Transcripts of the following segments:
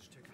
Stück.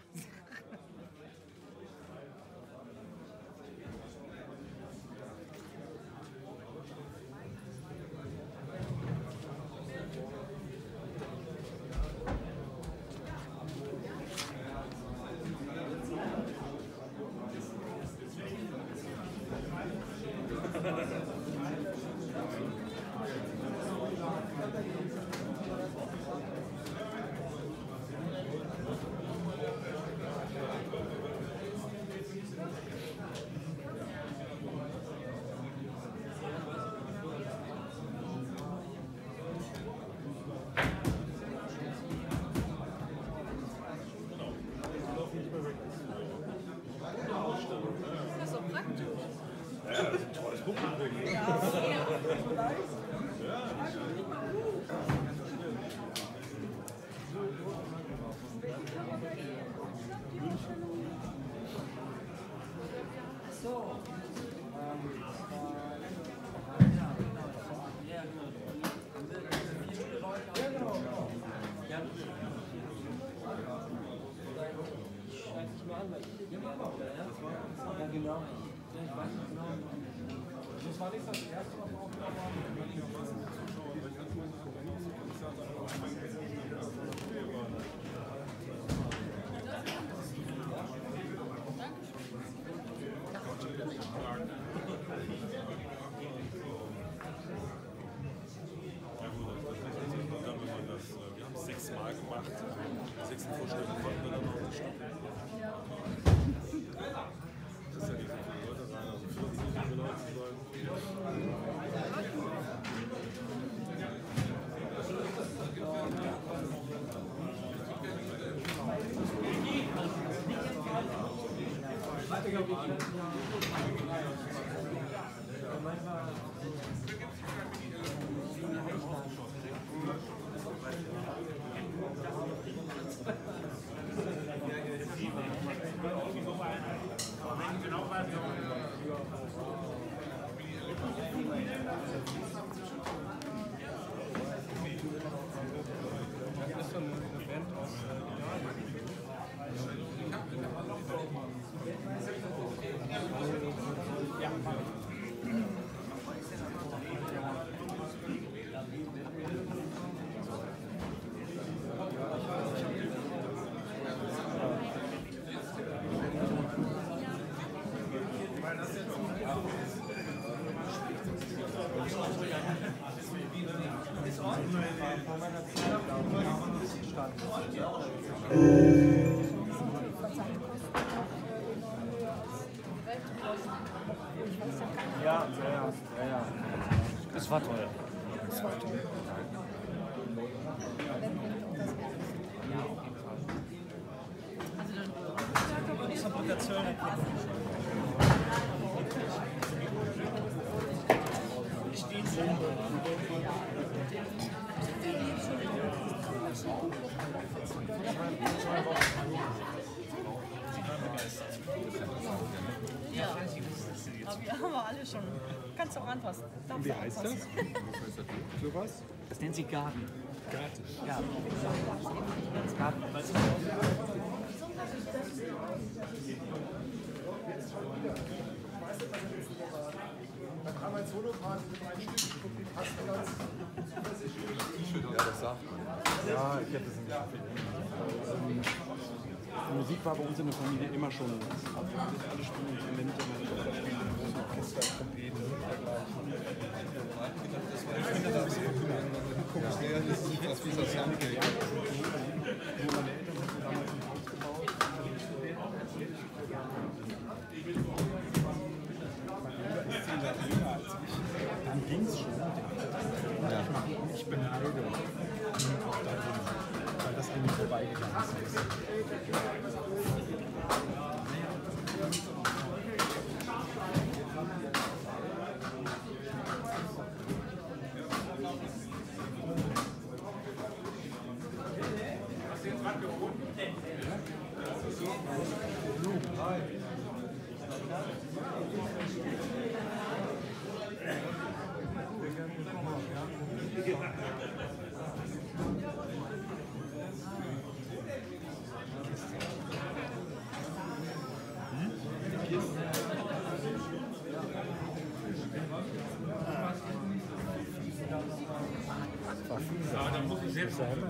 Ja, ja, ja, ja. Es war teuer. Das war toll. Saarbrücker Zöllner. Ja. Aber wir haben wir alle schon. Kannst du auch anpassen. Darfst Wie heißt das? anpassen. Sowas? Das nennt sie Garten. Garten. Ja. Garten. Da kam ein Solopart mit einem Stück, guck, wie passt das? Ja, das sagt man. Ja, ich hätte es nicht ähm, Musik war bei uns in der Familie immer schon alle spielen Instrumente, meine Tochter spielt im großen Orchester, Trompete, dergleichen. Ich finde das ist guckst näher, das ist was wie so Soundcake. Wo meine Eltern haben damals ein Haus gebaut. Ich. Dann ging es schon. Ja. Ich beneide auch darum, weil das an mir vorbeigegangen ist. Ja, dann muss ich selbst sagen.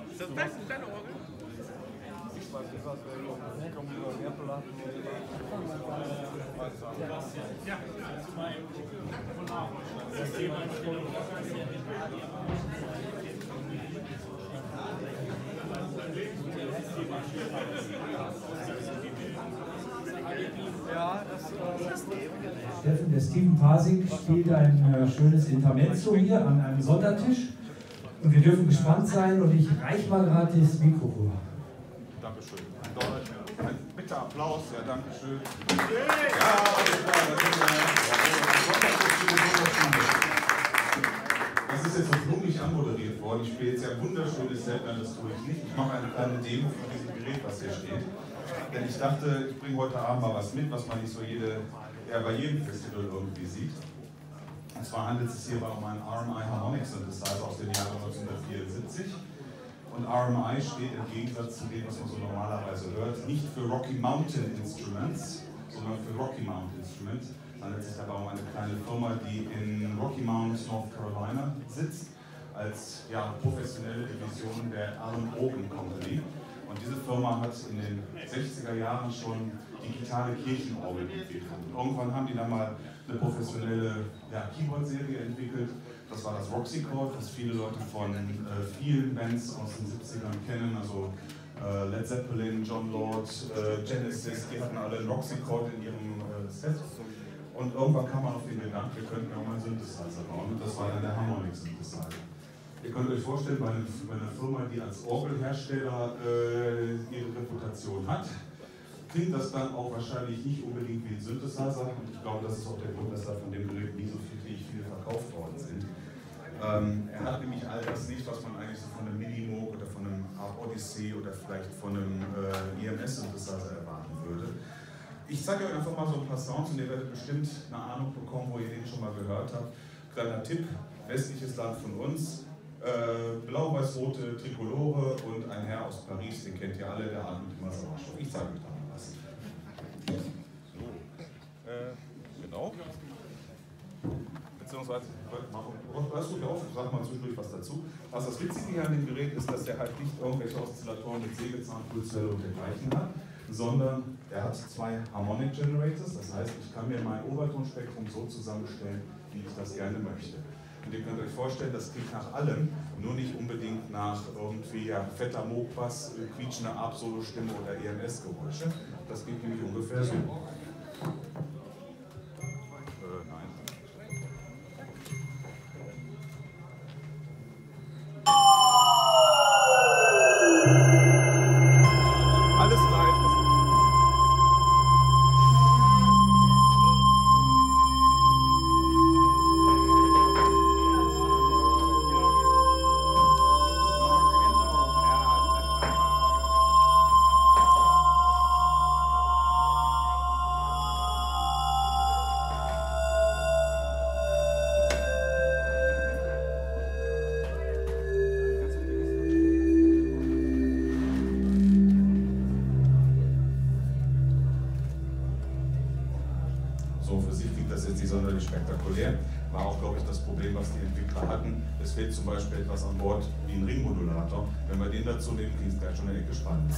Das das deine Orgel? Steffen, der Steven Pasing spielt ein äh, schönes Intermezzo hier an einem Sondertisch. Und wir dürfen gespannt sein und ich reich mal gerade das Mikro rüber. Dankeschön. Ein bitter Applaus. Ja, Dankeschön. Das ist jetzt so blumig anmoderiert worden. Ich spiele jetzt ja wunderschönes Set, nein, das tue ich nicht. Ich mache eine kleine Demo von diesem Gerät, was hier steht. Denn ich dachte, ich bringe heute Abend mal was mit, was man nicht so jede, ja, bei jedem Festival irgendwie sieht. Und zwar handelt es sich hierbei um einen RMI Harmonic Synthesizer aus dem Jahre 1974. Und RMI steht im Gegensatz zu dem, was man so normalerweise hört, nicht für Rocky Mountain Instruments, sondern für Rocky Mount Instruments. Es handelt sich dabei um eine kleine Firma, die in Rocky Mount, North Carolina sitzt, als ja, professionelle Division der Alan Ogan Company. Und diese Firma hat in den 60er Jahren schon digitale Kirchenorgel entwickelt. Und irgendwann haben die dann mal eine professionelle ja, Keyboard-Serie entwickelt. Das war das Roxy Chord, was viele Leute von äh, vielen Bands aus den 70ern kennen. Also äh, Led Zeppelin, John Lord, äh, Genesis, die hatten alle einen Roxy Chord in ihrem äh, Set. Und irgendwann kam man auf den Gedanken, wir könnten auch mal einen Synthesizer bauen. Und das war dann der Harmonic Synthesizer. Ihr könnt euch vorstellen, bei einer, bei einer Firma, die als Orgelhersteller äh, ihre Reputation hat, klingt das dann auch wahrscheinlich nicht unbedingt wie ein Synthesizer. Und ich glaube, das ist auch der Grund, dass da von dem Gerät nie so viel, viele verkauft worden sind. Ähm, er hat nämlich all das nicht, was man eigentlich so von einem Minimoog oder von einem Arp Odyssey oder vielleicht von einem äh, EMS-Synthesizer erwarten würde. Ich zeige euch einfach mal so ein paar Sounds und ihr werdet bestimmt eine Ahnung bekommen, wo ihr den schon mal gehört habt. Kleiner Tipp, westliches Land von uns, äh, blau-weiß-rote Trikolore und ein Herr aus Paris, den kennt ihr alle, der atmet immer Sauerstoff. Ich zeige euch da mal was. So, äh, genau. Beziehungsweise, hörst du auf, sag mal zwischendurch was dazu. Was das Witzige hier an dem Gerät ist, dass der halt nicht irgendwelche Oszillatoren mit Sägezahn, Pulswelle und dergleichen hat, sondern er hat zwei Harmonic Generators. Das heißt, ich kann mir mein Obertonspektrum so zusammenstellen, wie ich das gerne möchte. Und ihr könnt euch vorstellen, das klingt nach allem, nur nicht unbedingt nach irgendwie ja, fetter Moogbass, quietschender Ab-Solo-Stimme oder EMS-Geräusche. Das geht nämlich ungefähr so. Es fehlt zum Beispiel etwas an Bord wie ein Ringmodulator. Wenn wir den dazu nehmen, klingt es gleich schon eine Ecke spannend.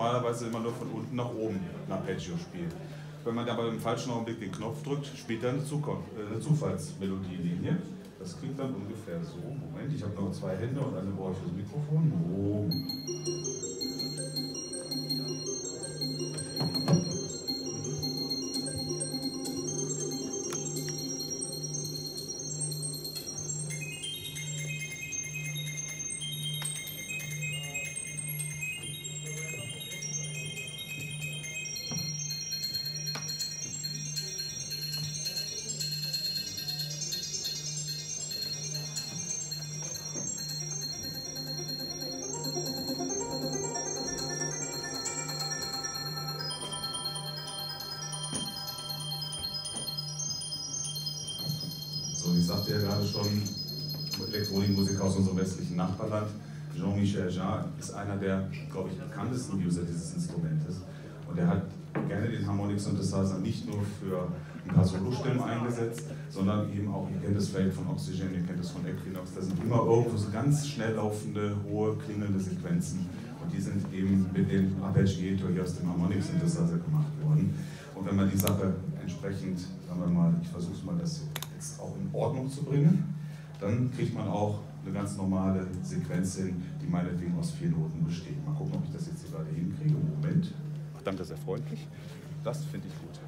Normalerweise immer nur von unten nach oben ein Arpeggio spielen. Wenn man aber im falschen Augenblick den Knopf drückt, spielt er eine, äh, eine Zufallsmelodielinie. Das klingt dann ungefähr so. Moment, ich habe noch zwei Hände und eine brauche ich fürs Mikrofon. Oh. Nachbarland. Jean-Michel Jarre ist einer der, glaube ich, bekanntesten User dieses Instrumentes. Und er hat gerne den Harmonic Synthesizer nicht nur für ein paar Solostimmen eingesetzt, sondern eben auch, ihr kennt das Feld von Oxygen, ihr kennt das von Equinox, da sind immer irgendwo so ganz schnell laufende, hohe, klingelnde Sequenzen. Und die sind eben mit dem Arpeggiator hier aus dem Harmonic Synthesizer gemacht worden. Und wenn man die Sache entsprechend, sagen wir mal, ich versuche es mal, das jetzt auch in Ordnung zu bringen, dann kriegt man auch eine ganz normale Sequenz hin, die meinetwegen aus vier Noten besteht. Mal gucken, ob ich das jetzt hier gerade hinkriege. Moment. Ach, danke, sehr freundlich. Das finde ich gut.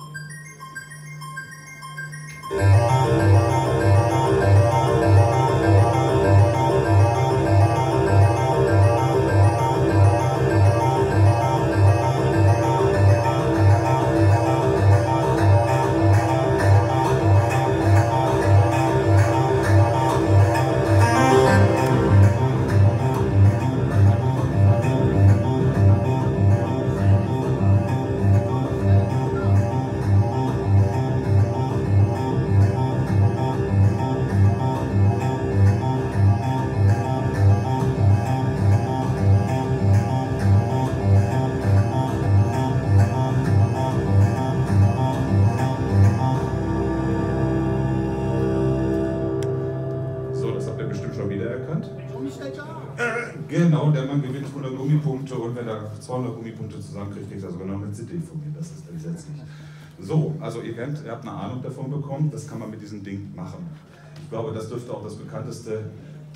200 Gummipunkte zusammenkriegt, kriegt er sogar noch eine CD von mir. Das ist gesetzlich. So, also ihr kennt, ihr habt eine Ahnung davon bekommen, das kann man mit diesem Ding machen. Ich glaube, das dürfte auch das bekannteste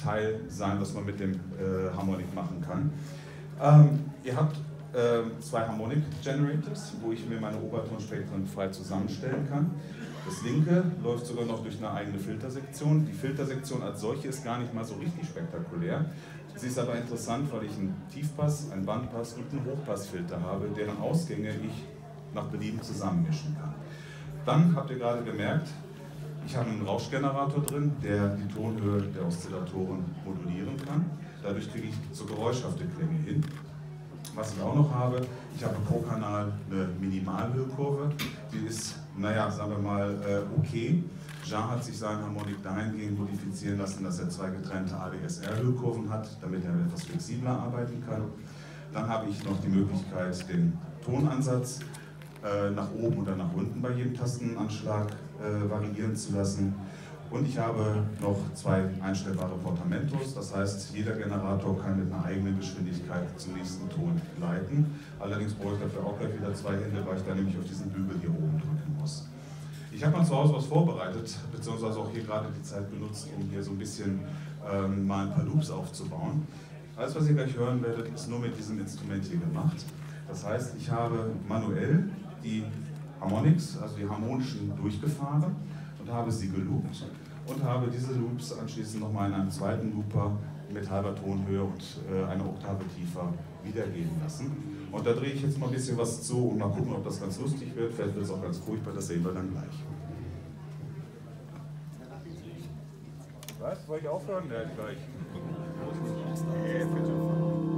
Teil sein, was man mit dem äh, Harmonic machen kann. Ähm, ihr habt äh, zwei Harmonic Generators, wo ich mir meine Obertonspektren frei zusammenstellen kann. Das linke läuft sogar noch durch eine eigene Filtersektion. Die Filtersektion als solche ist gar nicht mal so richtig spektakulär. Sie ist aber interessant, weil ich einen Tiefpass, einen Bandpass und einen Hochpassfilter habe, deren Ausgänge ich nach Belieben zusammenmischen kann. Dann habt ihr gerade gemerkt, ich habe einen Rauschgenerator drin, der die Tonhöhe der Oszillatoren modulieren kann. Dadurch kriege ich so geräuschhafte Klänge hin. Was ich auch noch habe, ich habe pro Kanal eine Minimalhöhekurve. Die ist, naja, sagen wir mal, äh, okay. Jean hat sich seinen Harmonik dahingehend modifizieren lassen, dass er zwei getrennte ADSR-Hüllkurven hat, damit er etwas flexibler arbeiten kann. Dann habe ich noch die Möglichkeit, den Tonansatz äh, nach oben oder nach unten bei jedem Tastenanschlag äh, variieren zu lassen. Und ich habe noch zwei einstellbare Portamentos, das heißt, jeder Generator kann mit einer eigenen Geschwindigkeit zum nächsten Ton leiten. Allerdings brauche ich dafür auch gleich wieder zwei Hände, weil ich da nämlich auf diesen Bügel hier oben drücken muss. Ich habe mal zu Hause was vorbereitet, beziehungsweise auch hier gerade die Zeit benutzt, um hier so ein bisschen ähm, mal ein paar Loops aufzubauen. Alles, was ihr gleich hören werdet, ist nur mit diesem Instrument hier gemacht. Das heißt, ich habe manuell die Harmonics, also die harmonischen, durchgefahren und habe sie geloopt und habe diese Loops anschließend nochmal in einem zweiten Looper mit halber Tonhöhe und äh, einer Oktave tiefer wiedergeben lassen. Und da drehe ich jetzt mal ein bisschen was zu und mal gucken, ob das ganz lustig wird. Vielleicht wird es auch ganz furchtbar, das sehen wir dann gleich. Was? Wollte ich aufhören? Ja, gleich. Nee, bitte.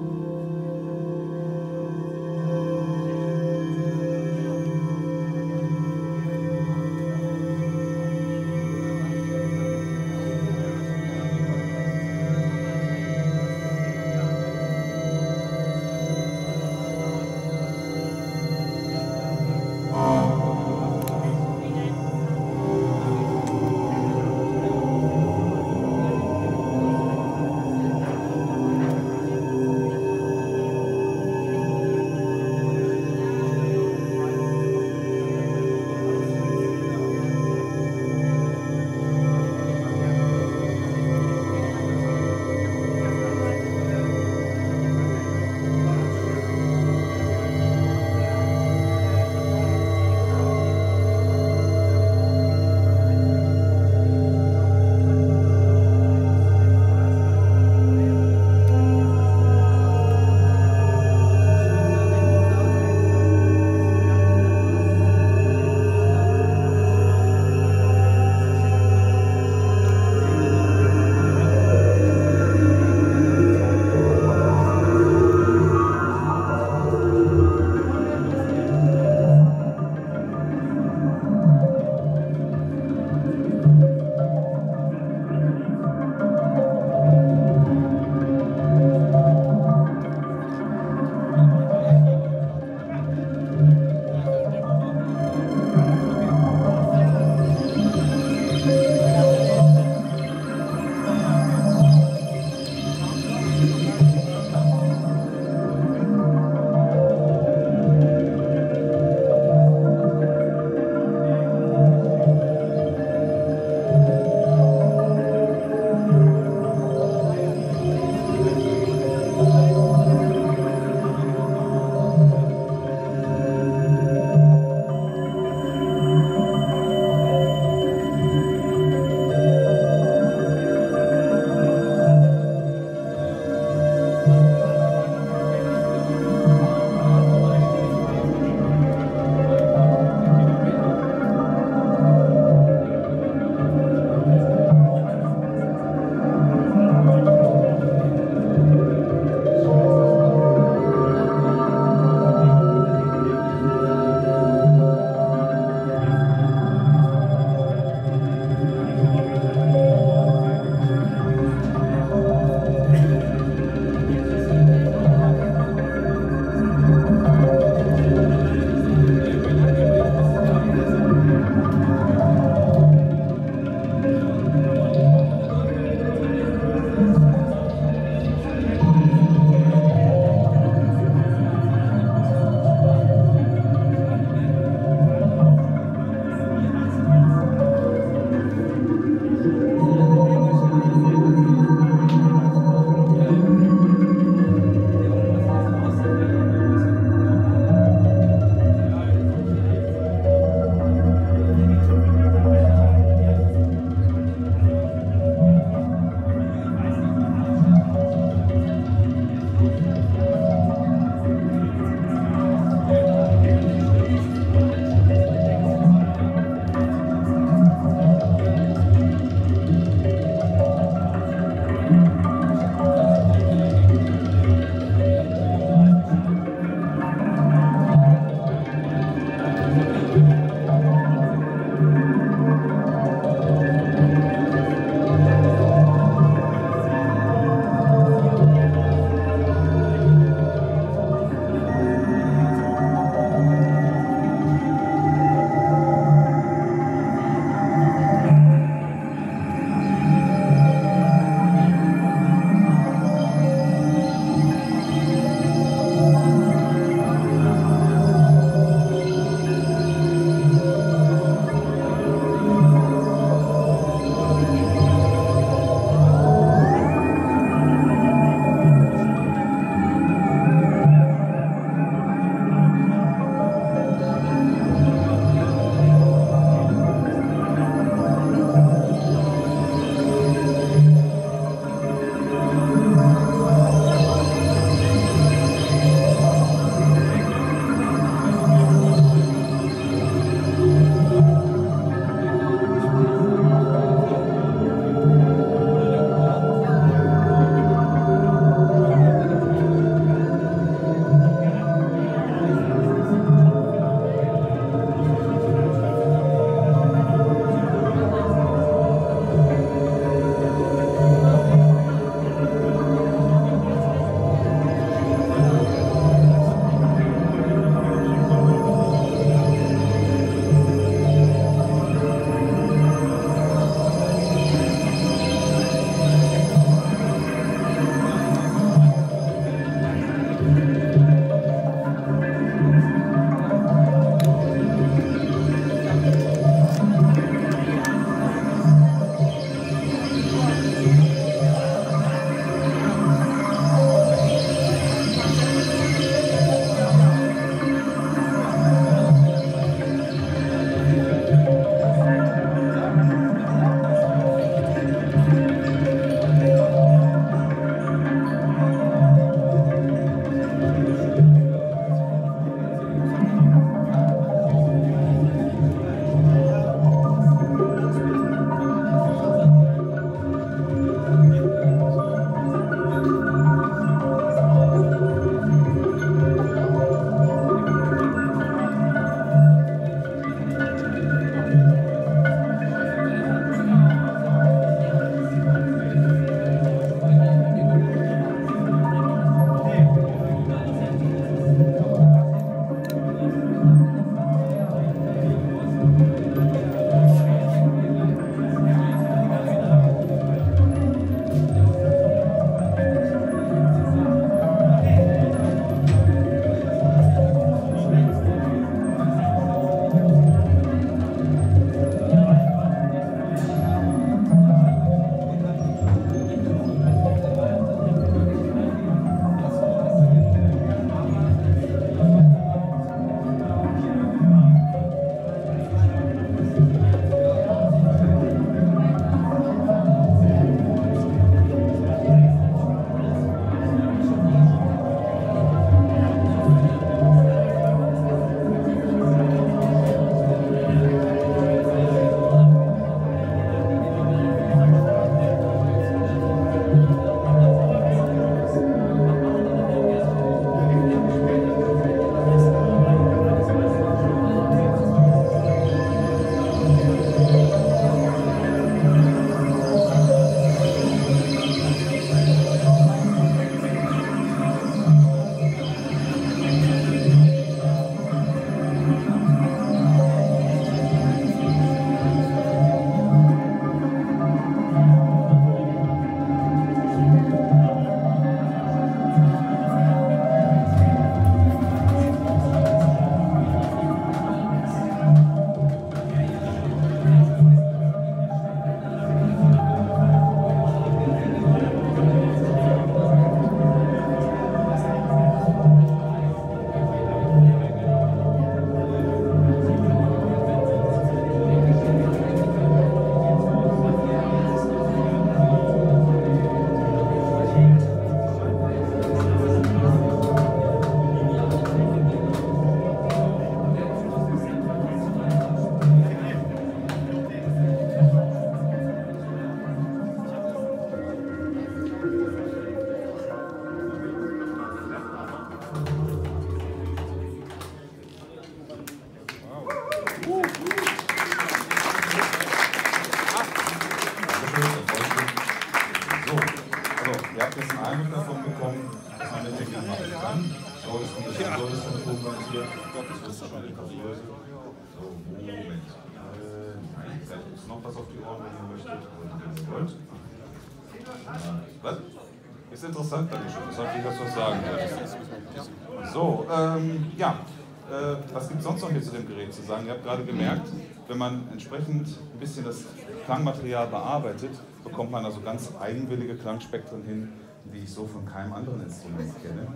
Entsprechend ein bisschen das Klangmaterial bearbeitet, bekommt man also ganz eigenwillige Klangspektren hin, die ich so von keinem anderen Instrument kenne.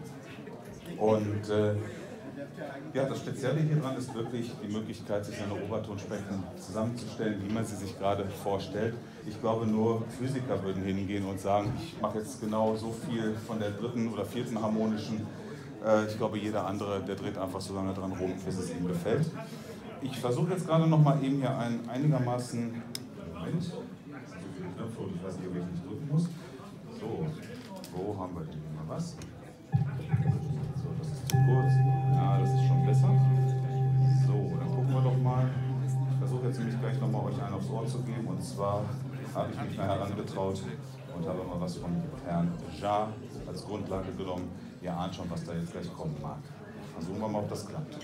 Und äh, ja, das Spezielle hier dran ist wirklich die Möglichkeit, sich seine Obertonspektren zusammenzustellen, wie man sie sich gerade vorstellt. Ich glaube, nur Physiker würden hingehen und sagen, ich mache jetzt genau so viel von der dritten oder vierten harmonischen. Äh, ich glaube, jeder andere, der dreht einfach so lange dran rum, bis es ihm gefällt. Ich versuche jetzt gerade noch mal eben hier einen einigermaßen... Moment, ich weiß nicht, ob ich nicht drücken muss. So, wo haben wir denn hier mal was? So, das ist zu kurz. Ja, das ist schon besser. So, dann gucken wir doch mal. Ich versuche jetzt nämlich gleich nochmal euch einen aufs Ohr zu geben. Und zwar habe ich mich mal herangetraut und habe mal was von Herrn Ja als Grundlage genommen. Ihr ahnt schon, was da jetzt gleich kommen mag. Versuchen wir mal, ob das klappt.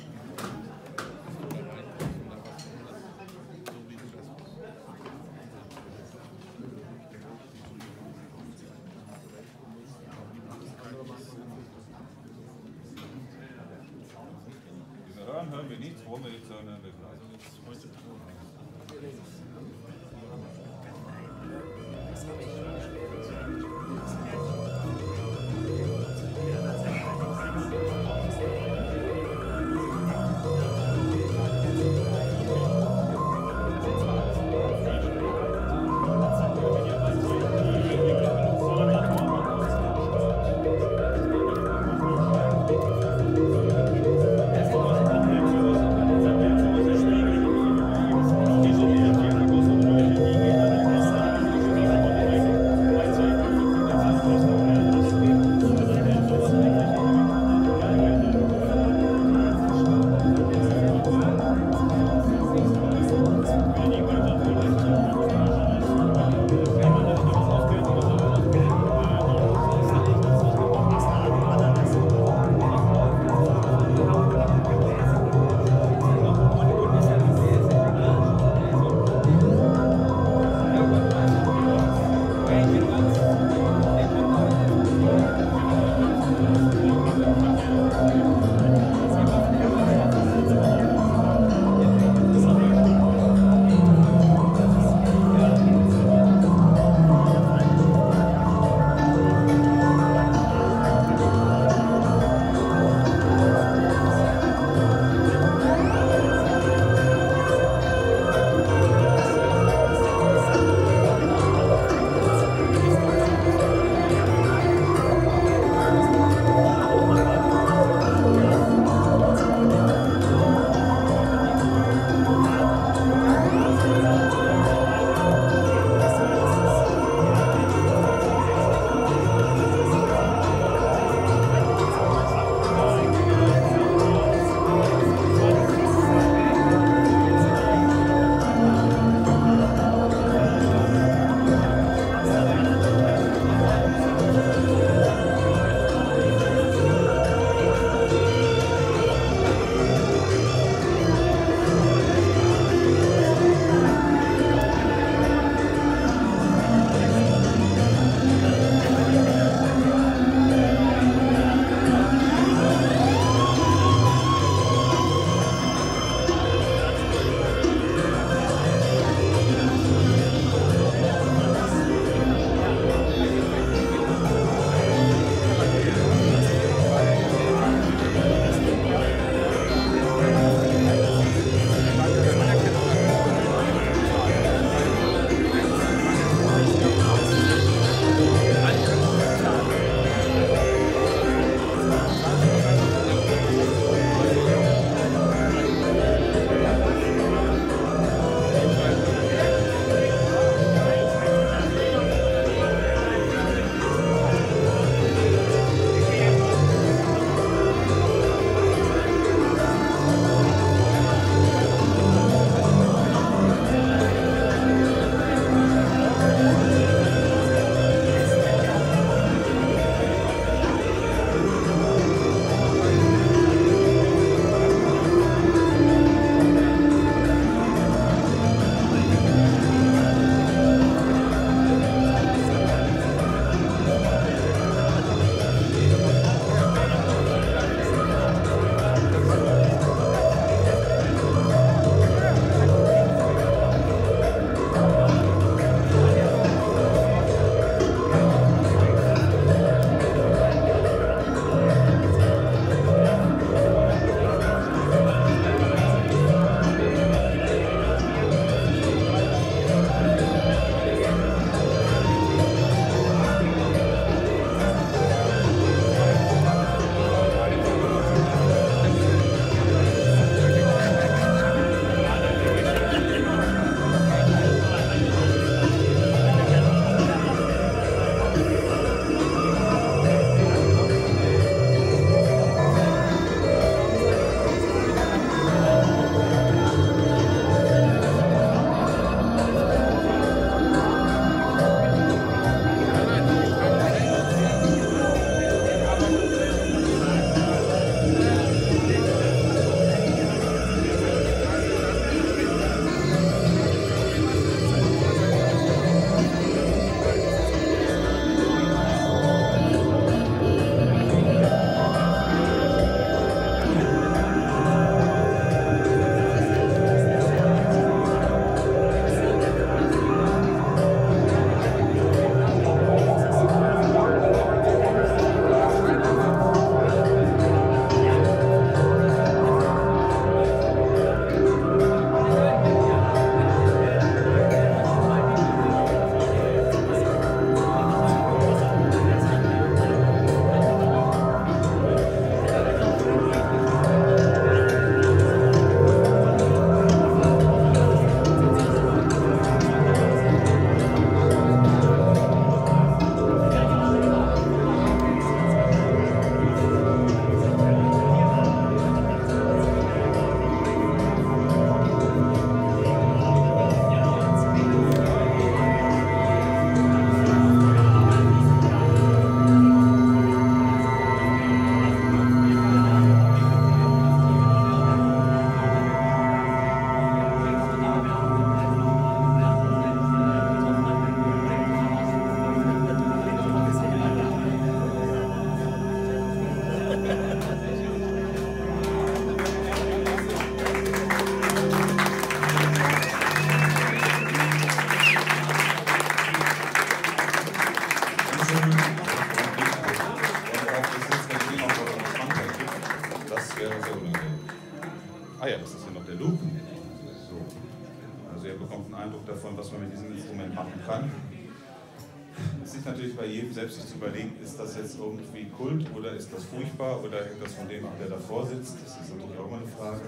Ist das furchtbar oder hängt das von dem ab, der davor sitzt? Das ist natürlich auch immer eine Frage.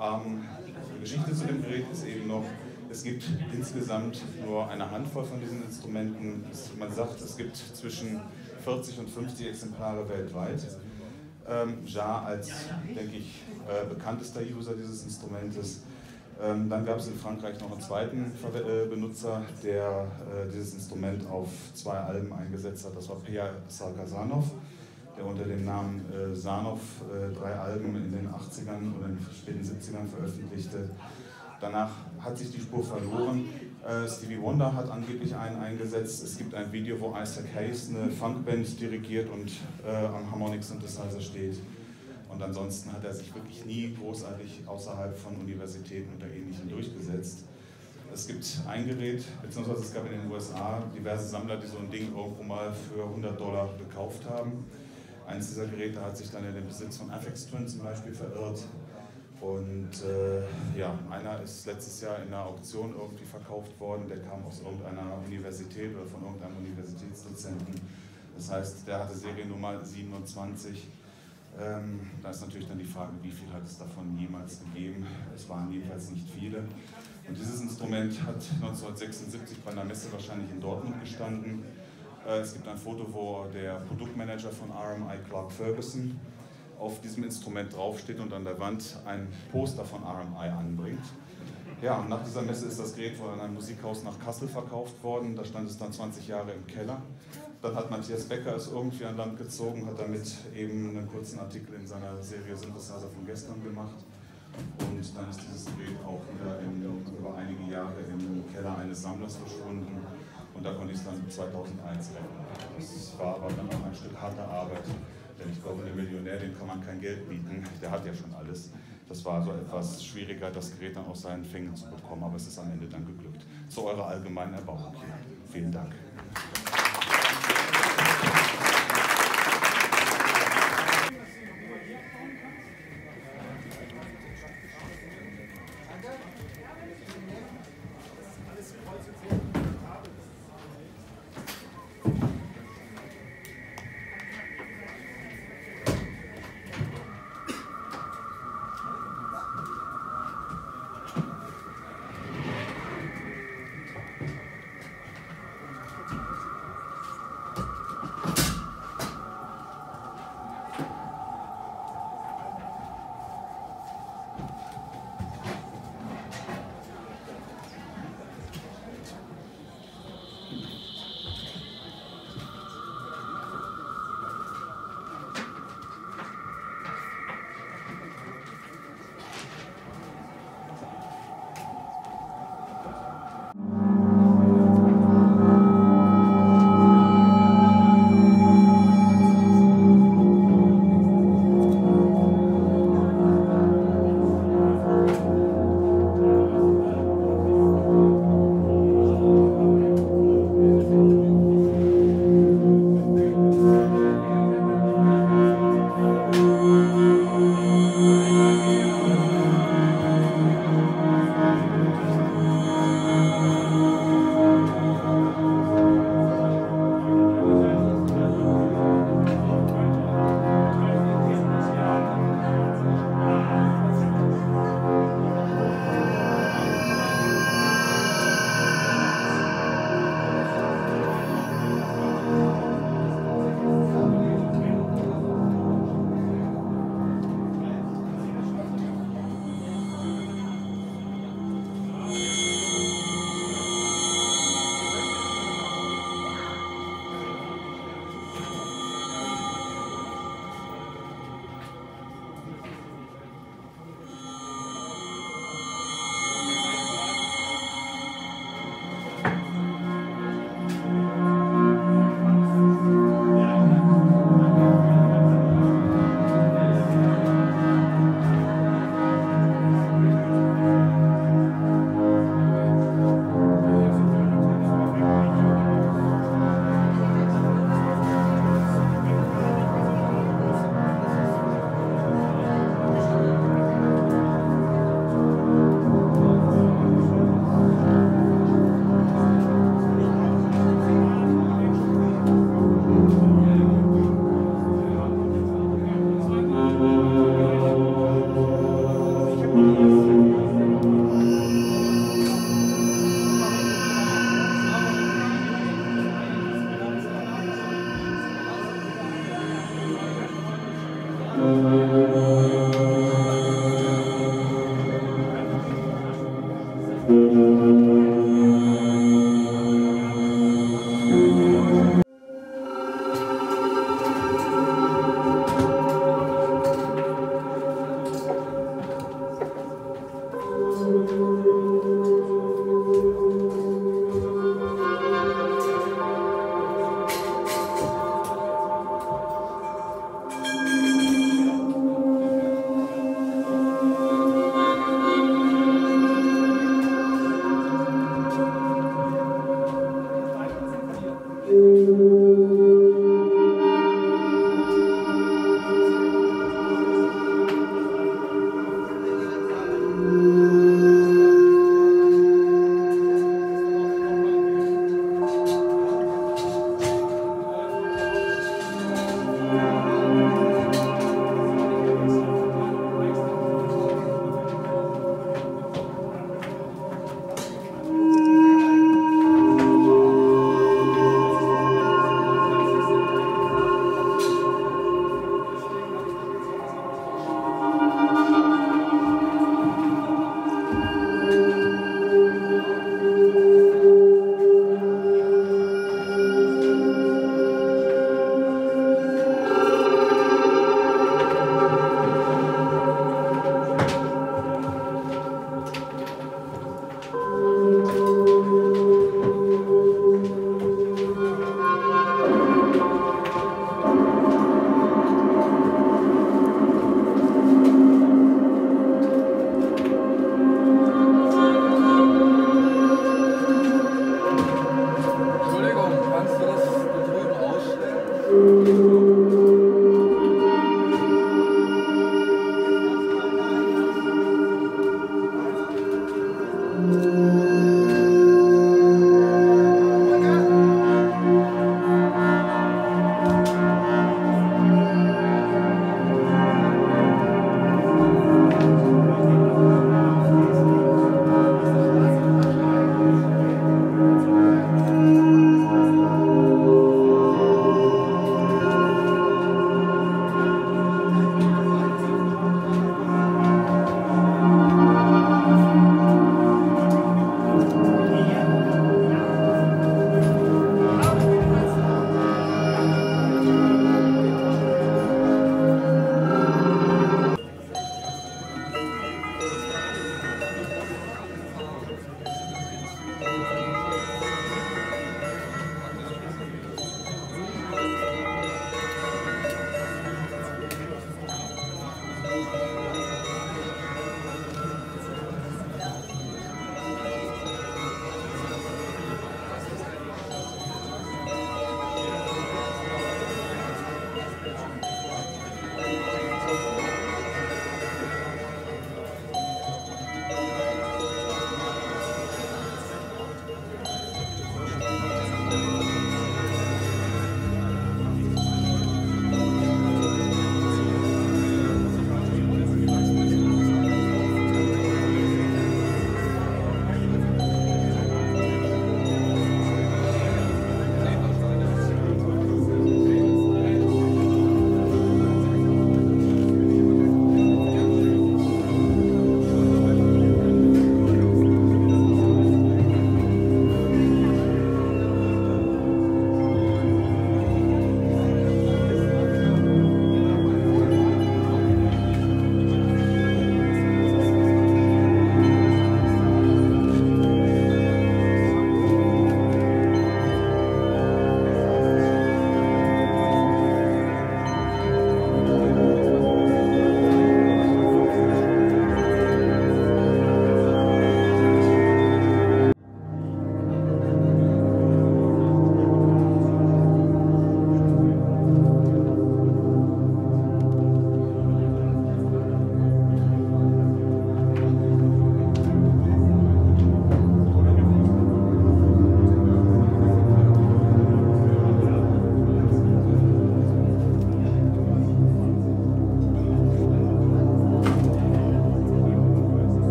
Ähm, die Geschichte zu dem Gerät ist eben noch, es gibt insgesamt nur eine Handvoll von diesen Instrumenten. Man sagt, es gibt zwischen 40 und 50 Exemplare weltweit. Ähm, Jar als, denke ich, äh, bekanntester User dieses Instrumentes. Ähm, dann gab es in Frankreich noch einen zweiten Ver äh, Benutzer, der äh, dieses Instrument auf zwei Alben eingesetzt hat. Das war Pierre Sarkazanov, unter dem Namen äh, Sanov äh, drei Alben in den 80ern oder in den späten 70ern veröffentlichte. Danach hat sich die Spur verloren. Äh, Stevie Wonder hat angeblich einen eingesetzt. Es gibt ein Video, wo Isaac Hayes eine Funkband dirigiert und äh, am Harmonic Synthesizer steht. Und ansonsten hat er sich wirklich nie großartig außerhalb von Universitäten oder Ähnlichem durchgesetzt. Es gibt ein Gerät, beziehungsweise es gab in den USA diverse Sammler, die so ein Ding irgendwo mal für 100 Dollar gekauft haben. Eines dieser Geräte hat sich dann in den Besitz von Afex Twin zum Beispiel verirrt. Und äh, ja, einer ist letztes Jahr in einer Auktion irgendwie verkauft worden, der kam aus irgendeiner Universität oder von irgendeinem Universitätsdozenten. Das heißt, der hatte Seriennummer 27. Ähm, da ist natürlich dann die Frage, wie viel hat es davon jemals gegeben? Es waren jedenfalls nicht viele. Und dieses Instrument hat 1976 bei einer Messe wahrscheinlich in Dortmund gestanden. Äh, es gibt ein Foto, wo der Produktmanager von RMI, Clark Ferguson, auf diesem Instrument draufsteht und an der Wand ein Poster von RMI anbringt. Ja, und nach dieser Messe ist das Gerät wohl an ein Musikhaus nach Kassel verkauft worden. Da stand es dann 20 Jahre im Keller. Dann hat Matthias Becker es irgendwie an Land gezogen, hat damit eben einen kurzen Artikel in seiner Serie Synthesizer von gestern gemacht. Und dann ist dieses Gerät auch wieder in, über einige Jahre im Keller eines Sammlers verschwunden. Und da konnte ich es dann 2001 retten. Das war aber dann auch ein Stück harte Arbeit. Denn ich glaube, der Millionär, dem kann man kein Geld bieten. Der hat ja schon alles. Das war so etwas schwieriger, das Gerät dann aus seinen Fängen zu bekommen. Aber es ist am Ende dann geglückt. Zu eurer allgemeinen Erbauung hier. Vielen Dank.